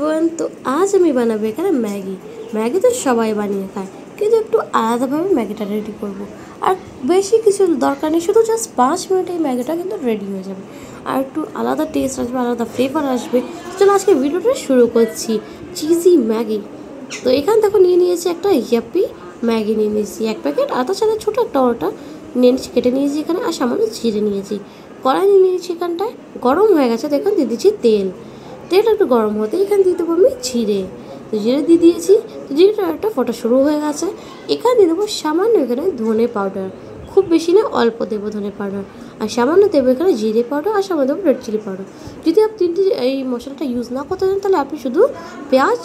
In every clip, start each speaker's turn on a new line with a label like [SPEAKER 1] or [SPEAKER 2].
[SPEAKER 1] Everyone তো, আজ আমি বানাবো এখানে ম্যাগি। ম্যাগি তো সবাই বানিয়ে খায়, কিন্তু একটু আলাদাভাবে ম্যাগিটা রেডি করব। আর বেশি কিছু দরকার নেই, শুধু জাস্ট পাঁচ মিনিটে এই ম্যাগিটা কিন্তু রেডি হয়ে যাবে। আর একটু আলাদা টেস্ট আসবে, আলাদা ফ্লেভার আসবে। চলো আজকে ভিডিওটা শুরু করছি চিজি ম্যাগি। তো এখানে দেখো নিয়ে নিয়েছি একটা ইয়াপ্পি ম্যাগি নিয়ে নিয়েছি, এক প্যাকেট আর সাথে ছোটো একটা ওটা নিয়ে নিয়েছি, কেটে নিয়েছি এখানে, আর সামান্য জিরে নিয়েছি। কড়াই নিয়ে নিয়েছি এখানটায়, গরম হয়ে গেছে, দেখুন দিয়ে দিচ্ছি তেল। তেলটা একটু গরম হতে এখানে দিয়ে দেবো আমি জিরে। তো জিরে দিয়ে দিয়েছি, তো জিরেটা একটা ফোটা শুরু হয়ে গেছে। এখানে দিয়ে দেবো সামান্য এখানে ধনে পাউডার। খুব বেশি না, অল্প দেবো ধনে পাউডার। আর সামান্য দেবো এখানে জিরে পাউডার আর সামান্য দেবো রেড চিলি পাউডার যদি আপনি তিনটি এই মশলাটা ইউজ না করতে চান, তাহলে আপনি শুধু পেঁয়াজ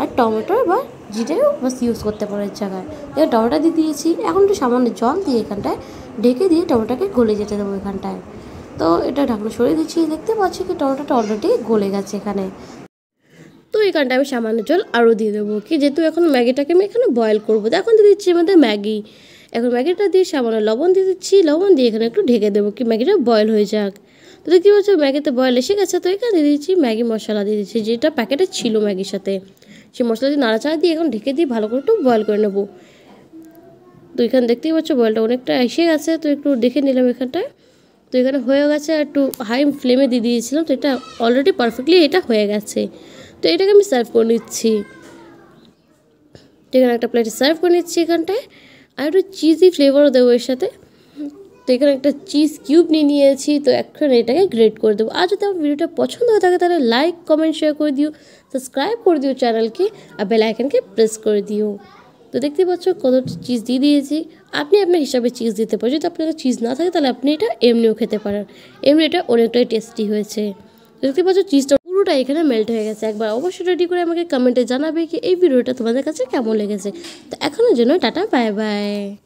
[SPEAKER 1] আর টমেটো বা জিরেও বাস ইউজ করতে পারেন জায়গায়। এবার টমেটো দিয়ে দিয়েছি, এখন একটু সামান্য জল দিয়ে এখানটায় ঢেকে দিয়ে টমেটোকে গলে যেতে দেবো এখানটায়। তো এটা ঢাকনা সরিয়ে দিচ্ছি। দেখতে পাচ্ছি কি টমেটোটা অলরেডি গলে গেছে এখানে। তো এখানটা আমি সামান্য জল আরও দিয়ে দেবো কি যেহেতু এখন ম্যাগিটাকে আমি এখানে বয়েল করব। তো এখন দিয়ে দিচ্ছি আমাদের ম্যাগি। এখন ম্যাগিটা দিয়ে সামান্য লবণ দিয়ে দিচ্ছি। লবণ দিয়ে এখানে একটু ঢেকে দেবো কি ম্যাগিটা বয়েল হয়ে যাক। তো দেখতে পাচ্ছ ম্যাগিতে বয়েল এসে গেছে। তো এখানে দিয়ে দিচ্ছি ম্যাগি মশলা দিয়ে দিচ্ছি। যেটা প্যাকেটে ছিল ম্যাগির সাথে। সেই মশলা দিয়ে নাড়াচাড়া দিয়ে এখন ঢেকে দিয়ে ভালো করে একটু বয়েল করে নেব। তো এখানে দেখতেই পাচ্ছ বয়েলটা অনেকটা এসে গেছে। তো একটু দেখে নিলাম এখানটায়। তো এখানে হয়ে গেছে একটু হাই ফ্লেমে দিয়ে দিয়েছিলাম, তো এটা অলরেডি পারফেক্টলি এটা হয়ে গেছে। তো এটাকে আমি সার্ভ করে নিচ্ছি। তো এখানে একটা প্লেটে সার্ভ করে নিচ্ছি এখানটায়, আর একটু চিজি ফ্লেভারও দেবো এর সাথে। তো এখানে একটা চিজ কিউব নিয়ে নিয়েছি, তো এখন এটাকে গ্রেড করে দেবো। আর যদি আমার ভিডিওটা পছন্দ হয়ে থাকে, তাহলে লাইক কমেন্ট শেয়ার করে দিও সাবস্ক্রাইব করে দিও চ্যানেলকে আর বেল প্রেস করে দিও। তো দেখতে পাচ্ছ কত চিজ দিয়ে দিয়েছি। আপনি আপনার হিসাবে চিজ দিতে পারেন। যদি আপনার চিজ না থাকে, তাহলে আপনি এটা এমনিও খেতে পারেন। এমনি এটা অনেকটাই টেস্টি হয়েছে। দেখতে পাচ্ছ চিজটা পুরোটা এখানে মেল্ট হয়ে গেছে। একবার অবশ্যই রেডি করে আমাকে কমেন্টে জানাবে কি এই ভিডিওটা তোমাদের কাছে কেমন লেগেছে। তো এখনও জন্য টাটা বাই বাই